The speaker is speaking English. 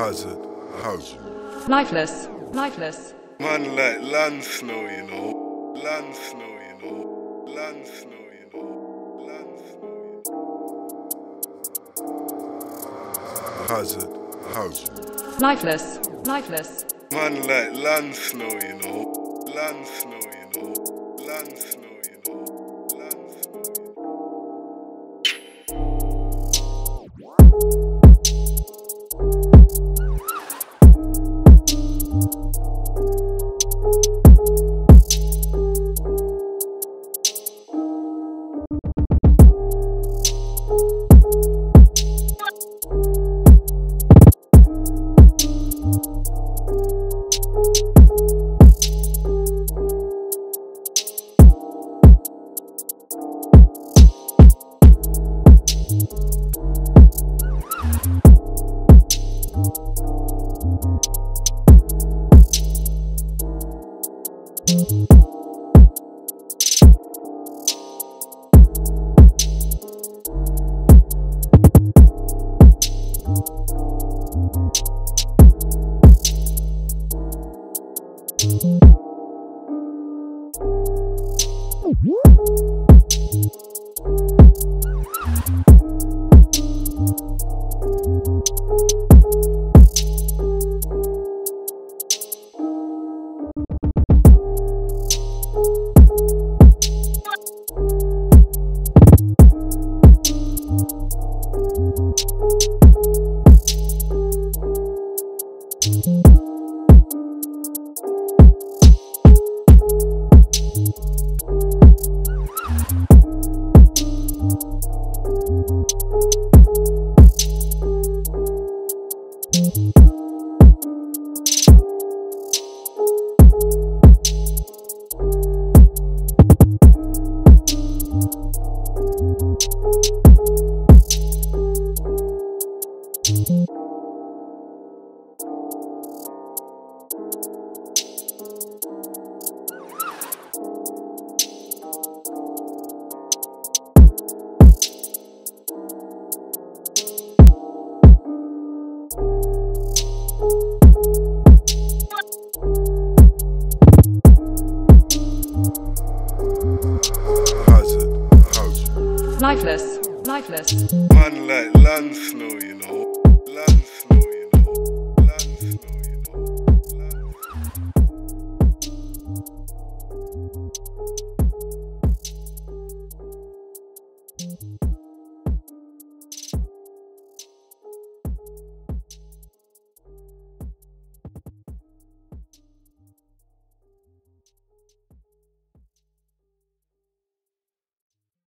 Hazard, hazard. Lifeless, lifeless. Man like Land Snail, you know. Land Snail, you know. Land Snail, you know. Land Snail, you know. Hazard, hazard. Lifeless, lifeless. Man like Land Snail, you know. Land Snail, you know. Hazard, Lifeless, lifeless. Man like Land Snail, you know.